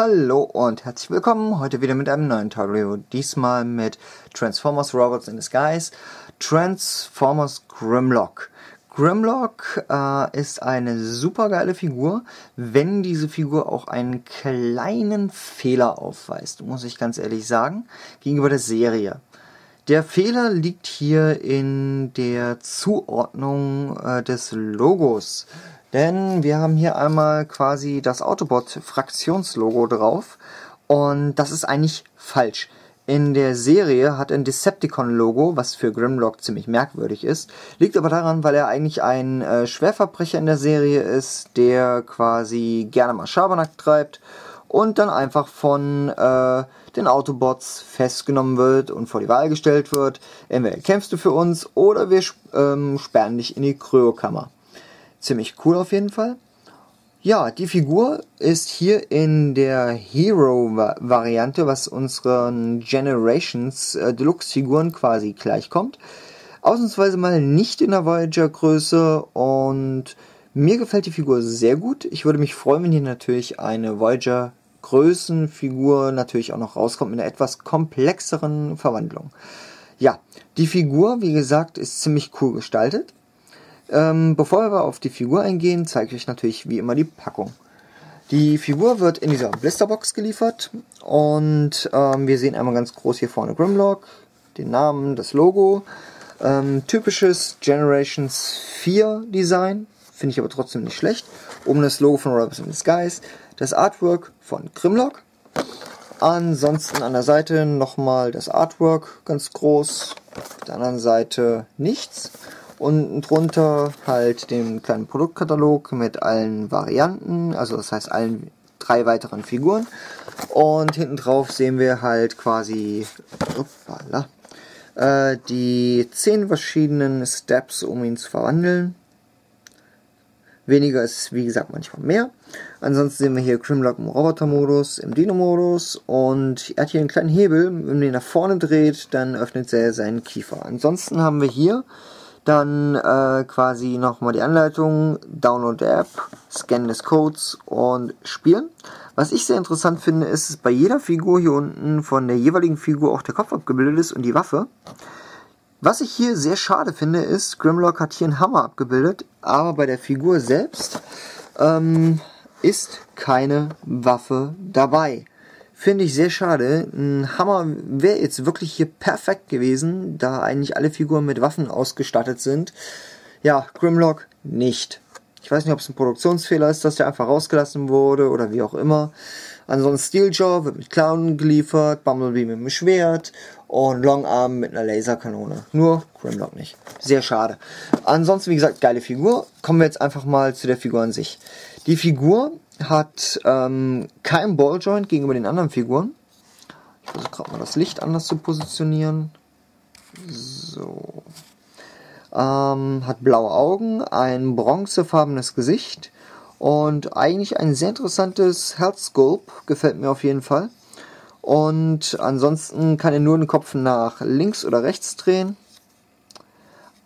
Hallo und herzlich willkommen heute wieder mit einem neuen Tutorial. Diesmal mit Transformers Robots in Disguise, Transformers Grimlock. Grimlock äh, ist eine super geile Figur, wenn diese Figur auch einen kleinen Fehler aufweist, muss ich ganz ehrlich sagen, gegenüber der Serie. Der Fehler liegt hier in der Zuordnung äh, des Logos. Denn wir haben hier einmal quasi das Autobot-Fraktionslogo drauf und das ist eigentlich falsch. In der Serie hat ein Decepticon-Logo, was für Grimlock ziemlich merkwürdig ist. Liegt aber daran, weil er eigentlich ein äh, Schwerverbrecher in der Serie ist, der quasi gerne mal Schabernack treibt und dann einfach von äh, den Autobots festgenommen wird und vor die Wahl gestellt wird. Entweder kämpfst du für uns oder wir ähm, sperren dich in die Kryokammer. Ziemlich cool auf jeden Fall. Ja, die Figur ist hier in der Hero-Variante, was unseren Generations äh, Deluxe-Figuren quasi gleichkommt. Ausnahmsweise mal nicht in der Voyager-Größe und mir gefällt die Figur sehr gut. Ich würde mich freuen, wenn hier natürlich eine Voyager-Größenfigur natürlich auch noch rauskommt mit einer etwas komplexeren Verwandlung. Ja, die Figur, wie gesagt, ist ziemlich cool gestaltet. Ähm, bevor wir aber auf die Figur eingehen, zeige ich euch natürlich wie immer die Packung. Die Figur wird in dieser Blisterbox geliefert und ähm, wir sehen einmal ganz groß hier vorne Grimlock, den Namen, das Logo. Ähm, typisches Generations 4 Design, finde ich aber trotzdem nicht schlecht. Oben das Logo von Robots in Disguise, das Artwork von Grimlock. Ansonsten an der Seite nochmal das Artwork ganz groß, auf der anderen Seite nichts und drunter halt den kleinen Produktkatalog mit allen Varianten, also das heißt allen drei weiteren Figuren. Und hinten drauf sehen wir halt quasi uppala, äh, die zehn verschiedenen Steps, um ihn zu verwandeln. Weniger ist, wie gesagt, manchmal mehr. Ansonsten sehen wir hier Grimlock im Roboter-Modus, im Dino-Modus und er hat hier einen kleinen Hebel, wenn man ihn nach vorne dreht, dann öffnet er seinen Kiefer. Ansonsten haben wir hier dann äh, quasi nochmal die Anleitung, Download der App, Scan des Codes und spielen. Was ich sehr interessant finde, ist, dass bei jeder Figur hier unten von der jeweiligen Figur auch der Kopf abgebildet ist und die Waffe. Was ich hier sehr schade finde, ist, Grimlock hat hier einen Hammer abgebildet, aber bei der Figur selbst ähm, ist keine Waffe dabei. Finde ich sehr schade. Ein Hammer wäre jetzt wirklich hier perfekt gewesen, da eigentlich alle Figuren mit Waffen ausgestattet sind. Ja, Grimlock nicht. Ich weiß nicht, ob es ein Produktionsfehler ist, dass der einfach rausgelassen wurde oder wie auch immer. Ansonsten Steeljaw wird mit Clown geliefert, Bumblebee mit einem Schwert und Longarm mit einer Laserkanone. Nur Grimlock nicht. Sehr schade. Ansonsten, wie gesagt, geile Figur. Kommen wir jetzt einfach mal zu der Figur an sich. Die Figur hat ähm, kein Balljoint gegenüber den anderen Figuren. Ich versuche gerade mal das Licht anders zu positionieren. So. Ähm, hat blaue Augen, ein bronzefarbenes Gesicht und eigentlich ein sehr interessantes Health Sculpt. Gefällt mir auf jeden Fall. Und ansonsten kann er nur den Kopf nach links oder rechts drehen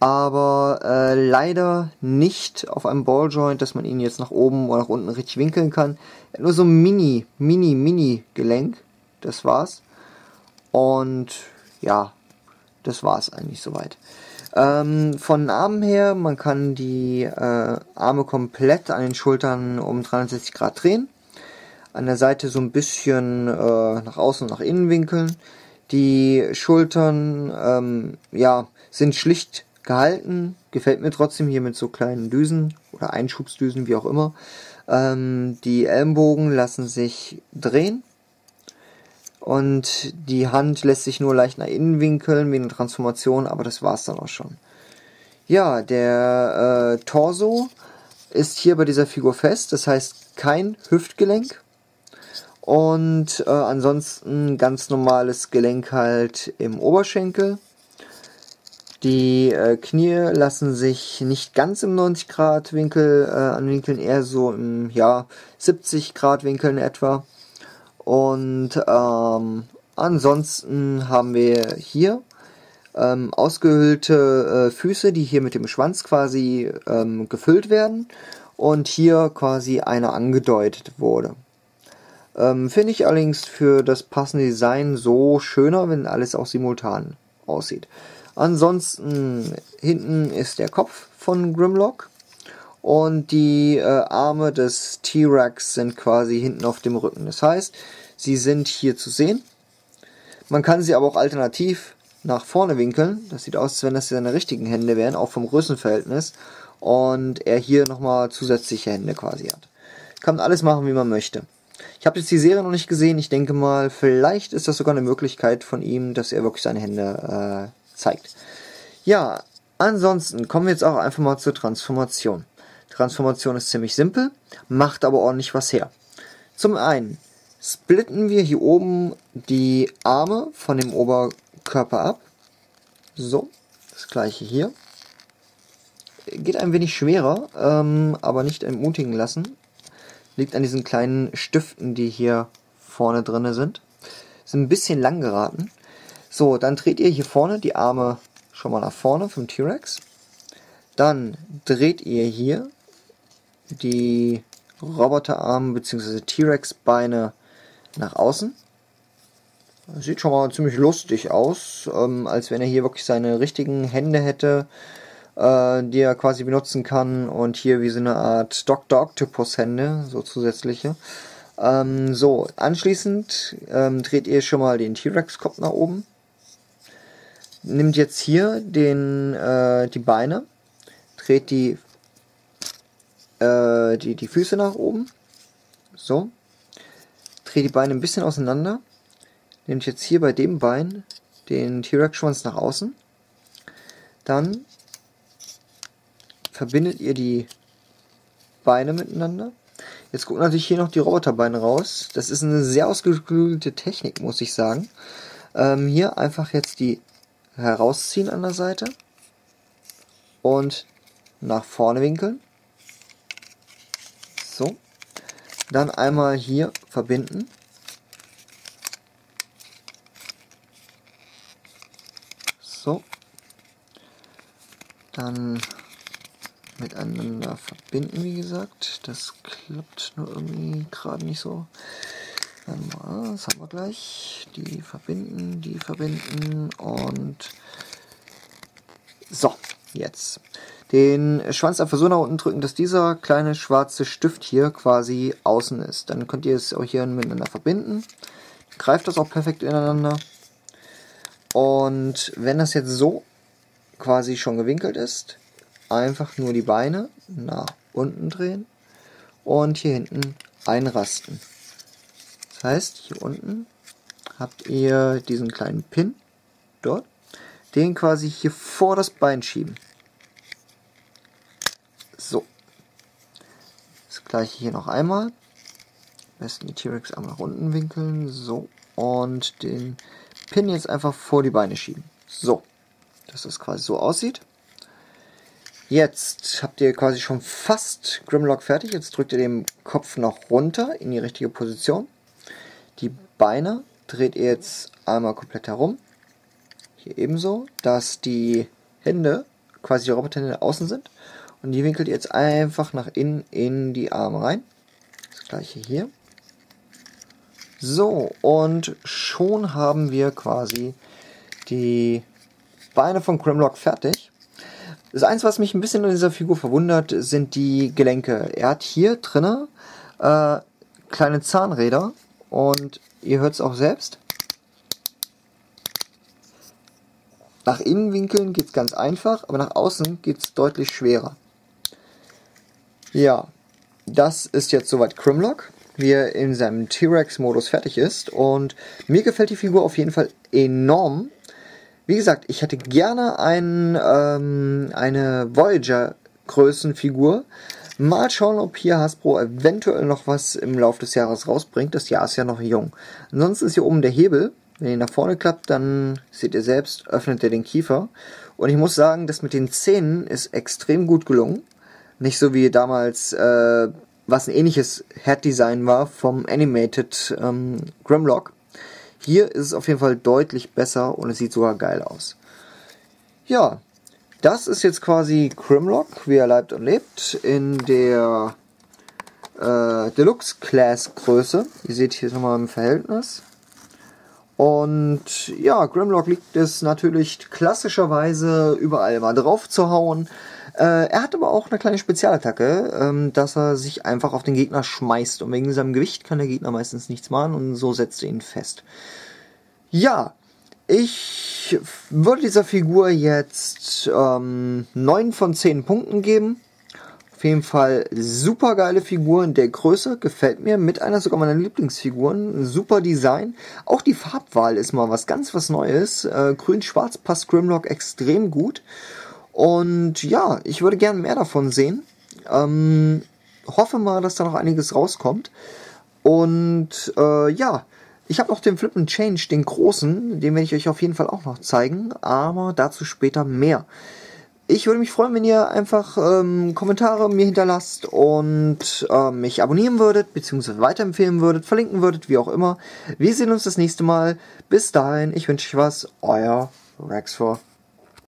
aber äh, leider nicht auf einem Balljoint, dass man ihn jetzt nach oben oder nach unten richtig winkeln kann. Nur so ein mini, mini, mini Gelenk. Das war's. Und ja, das war's eigentlich soweit. Ähm, von Armen her, man kann die äh, Arme komplett an den Schultern um 360 Grad drehen. An der Seite so ein bisschen äh, nach außen und nach innen winkeln. Die Schultern, ähm, ja, sind schlicht gehalten. Gefällt mir trotzdem hier mit so kleinen Düsen oder Einschubsdüsen, wie auch immer. Ähm, die Ellenbogen lassen sich drehen. Und die Hand lässt sich nur leicht nach innen winkeln, eine Transformation, aber das war's dann auch schon. Ja, der äh, Torso ist hier bei dieser Figur fest, das heißt kein Hüftgelenk. Und äh, ansonsten ganz normales Gelenk halt im Oberschenkel. Die äh, Knie lassen sich nicht ganz im 90 Grad Winkel äh, anwinkeln, eher so im ja, 70 Grad Winkeln etwa. Und ähm, ansonsten haben wir hier ähm, ausgehöhlte äh, Füße, die hier mit dem Schwanz quasi ähm, gefüllt werden und hier quasi einer angedeutet wurde. Ähm, Finde ich allerdings für das passende Design so schöner, wenn alles auch simultan aussieht. Ansonsten hinten ist der Kopf von Grimlock und die äh, Arme des T-Rex sind quasi hinten auf dem Rücken. Das heißt, sie sind hier zu sehen. Man kann sie aber auch alternativ nach vorne winkeln. Das sieht aus, als wenn das seine richtigen Hände wären, auch vom Größenverhältnis. Und er hier nochmal zusätzliche Hände quasi hat. Kann alles machen, wie man möchte. Ich habe jetzt die Serie noch nicht gesehen. Ich denke mal, vielleicht ist das sogar eine Möglichkeit von ihm, dass er wirklich seine Hände äh, zeigt. Ja, ansonsten kommen wir jetzt auch einfach mal zur Transformation. Transformation ist ziemlich simpel, macht aber ordentlich was her. Zum einen splitten wir hier oben die Arme von dem Oberkörper ab. So, das gleiche hier. Geht ein wenig schwerer, ähm, aber nicht entmutigen lassen. Liegt an diesen kleinen Stiften, die hier vorne drin sind. Sind ein bisschen lang geraten. So, dann dreht ihr hier vorne die Arme schon mal nach vorne vom T-Rex. Dann dreht ihr hier die Roboterarme bzw. T-Rex-Beine nach außen. Sieht schon mal ziemlich lustig aus, ähm, als wenn er hier wirklich seine richtigen Hände hätte, äh, die er quasi benutzen kann. Und hier wie so eine Art Dr. Octopus-Hände, so zusätzliche. Ähm, so, anschließend ähm, dreht ihr schon mal den T-Rex-Kopf nach oben. Nimmt jetzt hier den, äh, die Beine, dreht die äh, die, die Füße nach oben. So. Drehe die Beine ein bisschen auseinander. Nehmt jetzt hier bei dem Bein den T-Rex-Schwanz nach außen. Dann verbindet ihr die Beine miteinander. Jetzt gucken natürlich hier noch die Roboterbeine raus. Das ist eine sehr ausgeklügelte Technik, muss ich sagen. Ähm, hier einfach jetzt die herausziehen an der Seite und nach vorne winkeln. So. Dann einmal hier verbinden. So. Dann miteinander verbinden, wie gesagt. Das klappt nur irgendwie gerade nicht so. Das haben wir gleich. Die verbinden, die verbinden und so, jetzt den Schwanz einfach so nach unten drücken, dass dieser kleine schwarze Stift hier quasi außen ist. Dann könnt ihr es auch hier miteinander verbinden. Greift das auch perfekt ineinander. Und wenn das jetzt so quasi schon gewinkelt ist, einfach nur die Beine nach unten drehen und hier hinten einrasten. Das heißt, hier unten habt ihr diesen kleinen Pin dort, den quasi hier vor das Bein schieben. Gleiche hier noch einmal. Am besten die T-Rex einmal nach unten winkeln. So. Und den Pin jetzt einfach vor die Beine schieben. So. Dass das quasi so aussieht. Jetzt habt ihr quasi schon fast Grimlock fertig. Jetzt drückt ihr den Kopf noch runter in die richtige Position. Die Beine dreht ihr jetzt einmal komplett herum. Hier ebenso, dass die Hände, quasi die Roboterhände außen sind. Und die winkelt jetzt einfach nach innen in die Arme rein. Das gleiche hier. So, und schon haben wir quasi die Beine von Grimlock fertig. Das Einzige, was mich ein bisschen an dieser Figur verwundert, sind die Gelenke. Er hat hier drinnen äh, kleine Zahnräder und ihr hört es auch selbst. Nach innen winkeln geht es ganz einfach, aber nach außen geht es deutlich schwerer. Ja, das ist jetzt soweit Grimlock, wie er in seinem T-Rex-Modus fertig ist. Und mir gefällt die Figur auf jeden Fall enorm. Wie gesagt, ich hätte gerne ein, ähm, eine Voyager-Größenfigur. Mal schauen, ob hier Hasbro eventuell noch was im Laufe des Jahres rausbringt. Das Jahr ist ja noch jung. Ansonsten ist hier oben der Hebel. Wenn ihr nach vorne klappt, dann seht ihr selbst, öffnet er den Kiefer. Und ich muss sagen, das mit den Zähnen ist extrem gut gelungen. Nicht so wie damals, äh, was ein ähnliches Head-Design war vom Animated ähm, Grimlock. Hier ist es auf jeden Fall deutlich besser und es sieht sogar geil aus. Ja, das ist jetzt quasi Grimlock, wie er leibt und lebt, in der äh, Deluxe Class Größe. Ihr seht hier nochmal im Verhältnis. Und ja, Grimlock liegt es natürlich klassischerweise überall mal drauf zu hauen. Äh, er hat aber auch eine kleine Spezialattacke, ähm, dass er sich einfach auf den Gegner schmeißt. Und wegen seinem Gewicht kann der Gegner meistens nichts machen und so setzt er ihn fest. Ja, ich würde dieser Figur jetzt ähm, 9 von 10 Punkten geben. Auf jeden Fall super geile Figur in der Größe, gefällt mir. Mit einer sogar meiner Lieblingsfiguren. Super Design. Auch die Farbwahl ist mal was ganz was Neues. Äh, Grün-Schwarz passt Grimlock extrem gut. Und ja, ich würde gerne mehr davon sehen. Ähm, hoffe mal, dass da noch einiges rauskommt. Und äh, ja, ich habe noch den Flip and Change, den großen, den werde ich euch auf jeden Fall auch noch zeigen, aber dazu später mehr. Ich würde mich freuen, wenn ihr einfach ähm, Kommentare mir hinterlasst und ähm, mich abonnieren würdet, beziehungsweise weiterempfehlen würdet, verlinken würdet, wie auch immer. Wir sehen uns das nächste Mal. Bis dahin, ich wünsche euch was. Euer Rex for